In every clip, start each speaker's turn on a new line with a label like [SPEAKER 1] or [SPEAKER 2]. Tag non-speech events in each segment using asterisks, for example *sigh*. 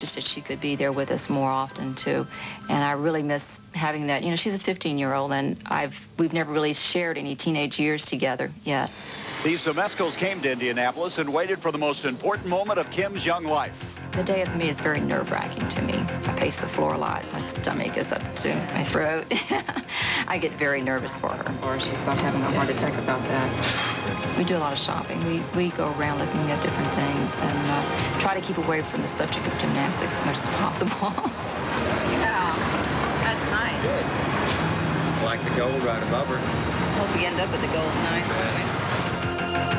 [SPEAKER 1] just that she could be there with us more often too. And i really miss having that. You know she's a 15 year old and i've we've never really shared any teenage years together yet
[SPEAKER 2] these Zmeskals came to indianapolis and waited for the most important moment of kim's young life
[SPEAKER 1] the day of me is very nerve-wracking to me i pace the floor a lot my stomach is up to my throat *laughs* i get very nervous for her
[SPEAKER 3] or she's about having a heart attack about that
[SPEAKER 1] we do a lot of shopping. We, we go around looking at different things and uh, try to keep away from the subject of gymnastics as much as possible. *laughs*
[SPEAKER 3] yeah, that's nice.
[SPEAKER 4] Good. Like the gold right above her.
[SPEAKER 3] Hope you end up with the gold nice.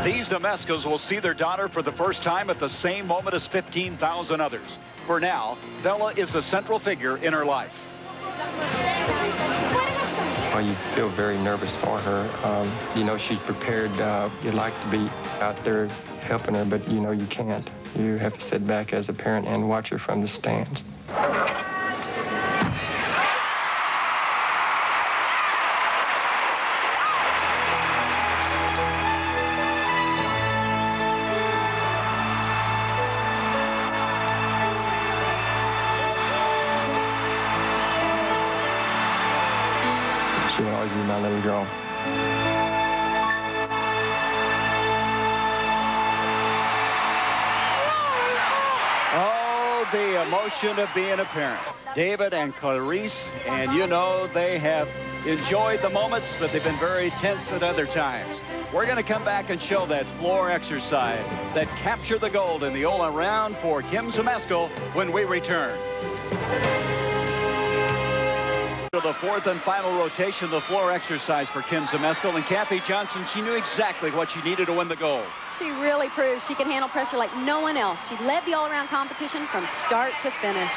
[SPEAKER 2] These Zmeskals will see their daughter for the first time at the same moment as 15,000 others. For now, Bela is a central figure in her life.
[SPEAKER 5] Well, you feel very nervous for her. Um, you know, she's prepared. Uh, you'd like to be out there helping her, but you know you can't. You have to sit back as a parent and watch her from the stands. Be my little girl.
[SPEAKER 2] Oh, the emotion of being a parent. David and Clarice, and you know they have enjoyed the moments, but they've been very tense at other times. We're going to come back and show that floor exercise that captured the gold in the all-around for Kim Zmeskal when we return. The fourth and final rotation, the floor exercise for Kim Zmeskal. And Kathy Johnson, she knew exactly what she needed to win the gold.
[SPEAKER 6] She really proved she can handle pressure like no one else. She led the all-around competition from start to finish.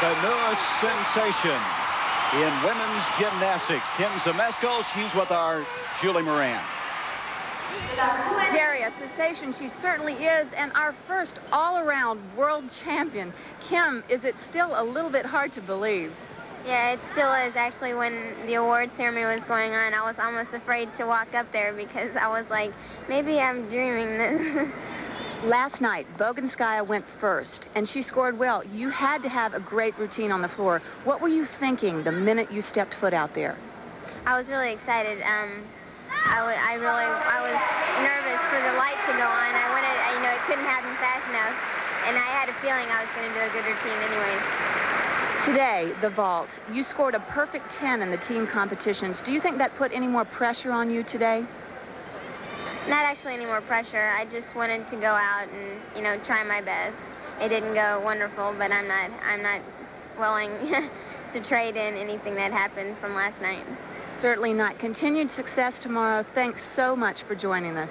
[SPEAKER 2] The newest sensation in women's gymnastics. Kim Zmeskal, she's with our Julie Moran.
[SPEAKER 3] Gary, a sensation she certainly is, and our first all-around world champion. Kim, is it still a little bit hard to believe?
[SPEAKER 7] Yeah, it still is. Actually, when the award ceremony was going on, I was almost afraid to walk up there because I was like, maybe I'm dreaming this. *laughs*
[SPEAKER 3] Last night, Boginskaya went first, and she scored well. You had to have a great routine on the floor. What were you thinking the minute you stepped foot out there?
[SPEAKER 7] I was really excited. Um, I, I really, I was nervous for the light to go on. I wanted, you know, it couldn't happen fast enough, and I had a feeling I was going to do a good routine anyway.
[SPEAKER 3] Today, the vault, you scored a perfect 10 in the team competitions. Do you think that put any more pressure on you today?
[SPEAKER 7] Not actually any more pressure. I just wanted to go out and, you know, try my best. It didn't go wonderful, but I'm not, I'm not willing *laughs* to trade in anything that happened from last night.
[SPEAKER 3] Certainly not. Continued success tomorrow. Thanks so much for joining us.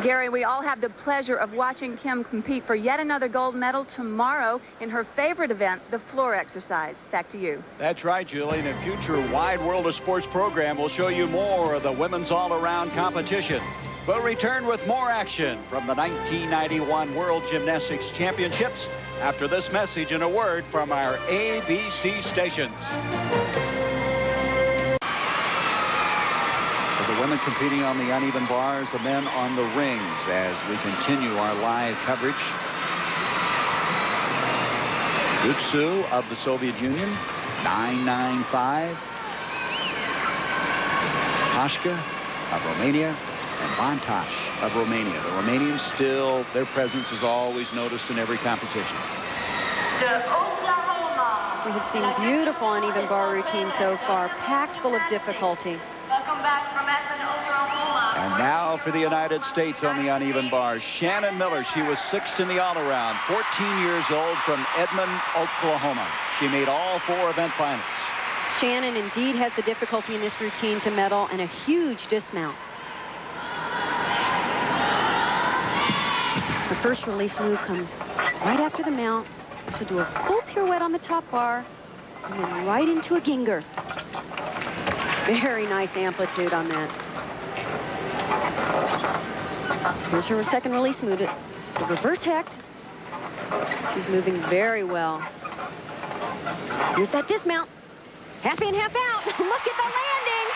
[SPEAKER 3] Gary, we all have the pleasure of watching Kim compete for yet another gold medal tomorrow in her favorite event, the floor exercise. Back to you.
[SPEAKER 2] That's right, Julie. In a future Wide World of Sports program, we'll show you more of the women's all-around competition. We'll return with more action from the 1991 World Gymnastics Championships after this message and a word from our ABC stations. Women competing on the uneven bars, the men on the rings as we continue our live coverage. Gutsu of the Soviet Union, 995. Paschke of Romania and Bontas of Romania. The Romanians still, their presence is always noticed in every competition.
[SPEAKER 6] We have seen beautiful uneven bar routines so far, packed full of difficulty.
[SPEAKER 2] And now for the United States on the uneven bars. Shannon Miller, she was sixth in the all-around, 14 years old from Edmond, Oklahoma. She made all four event finals.
[SPEAKER 6] Shannon indeed has the difficulty in this routine to medal and a huge dismount. Her first release move comes right after the mount. She'll do a full pirouette on the top bar and then right into a Gienger. Very nice amplitude on that. Here's her second release move. It's a reverse hecht. She's moving very well. Here's that dismount. Half in, half out. *laughs* Look at the landing.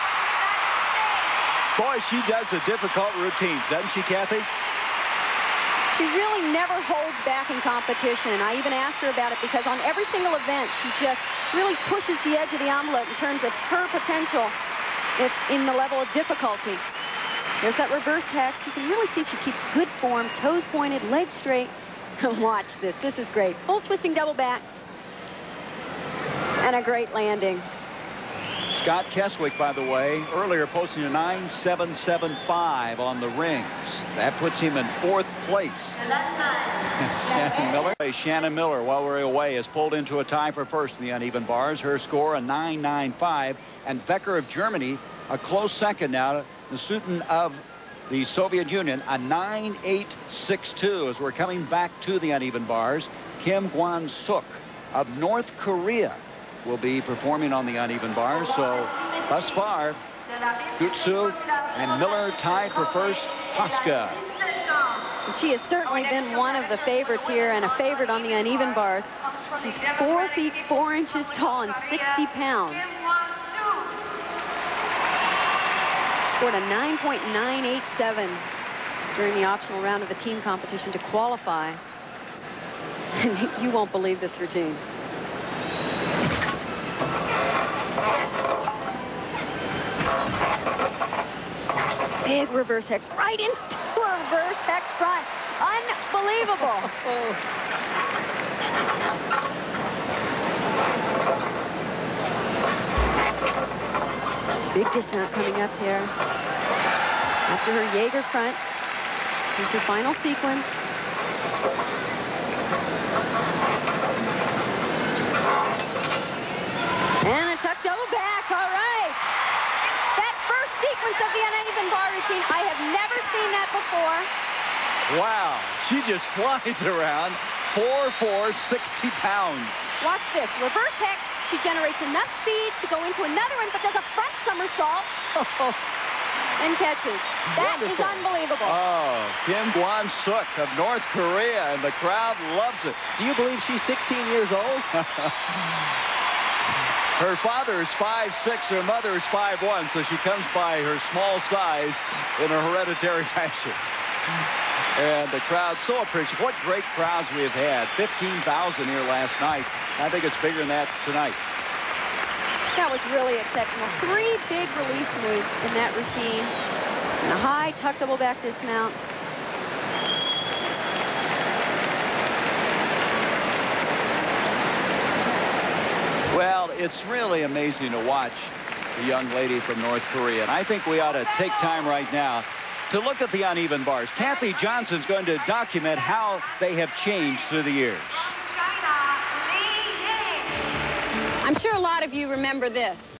[SPEAKER 2] Boy, she does the difficult routines, doesn't she, Kathy?
[SPEAKER 6] She really never holds back in competition. And I even asked her about it because on every single event, she just really pushes the edge of the envelope in terms of her potential in the level of difficulty. There's that reverse hecht. You can really see she keeps good form, toes pointed, legs straight. *laughs* Watch this. This is great. Full twisting double back. And a great landing.
[SPEAKER 2] Scott Keswick, by the way, earlier posting a 9.775 on the rings. That puts him in fourth place. *laughs* Shannon Miller. Shannon Miller, while we're away, has pulled into a tie for first in the uneven bars. Her score, a 9.95. And Vecker of Germany, a close second now. The Sutin of the Soviet Union, a 9.862 as we're coming back to the uneven bars. Kim Gwon-suk of North Korea will be performing on the uneven bars. So thus far, Gutsu and Miller tied for first. Paschke.
[SPEAKER 6] She has certainly been one of the favorites here and a favorite on the uneven bars. She's four feet four inches tall and 60 pounds. Scored a 9.987 during the optional round of the team competition to qualify. And *laughs* you won't believe this routine. Big reverse hecht right into a reverse hecht front. Unbelievable. *laughs* Big dismount coming up here. After her Jaeger front. Here's her final sequence. And a tuck double back. All right. That first sequence of the uneven bar routine, I have never seen that before.
[SPEAKER 2] Wow. She just *laughs* flies around. 4'4", 60 pounds.
[SPEAKER 6] Watch this. Reverse hecht. She generates enough speed to go into another one, but does a front somersault *laughs* and catches. That is
[SPEAKER 2] Wonderful.
[SPEAKER 6] unbelievable.
[SPEAKER 2] Oh, Kim Gwon-suk of North Korea, and the crowd loves it.
[SPEAKER 8] Do you believe she's 16 years old? *laughs*
[SPEAKER 2] Her father is 5'6", her mother is 5'1", so she comes by her small size in a hereditary *laughs* fashion. And the crowd so appreciative. What great crowds we have had. 15,000 here last night. I think it's bigger than that tonight.
[SPEAKER 6] That was really exceptional. Three big release moves in that routine. And a high tuck double back dismount.
[SPEAKER 2] Well, it's really amazing to watch the young lady from North Korea. And I think we ought to take time right now to look at the uneven bars. Kathy Johnson's going to document how they have changed through the years.
[SPEAKER 6] I'm sure a lot of you remember this.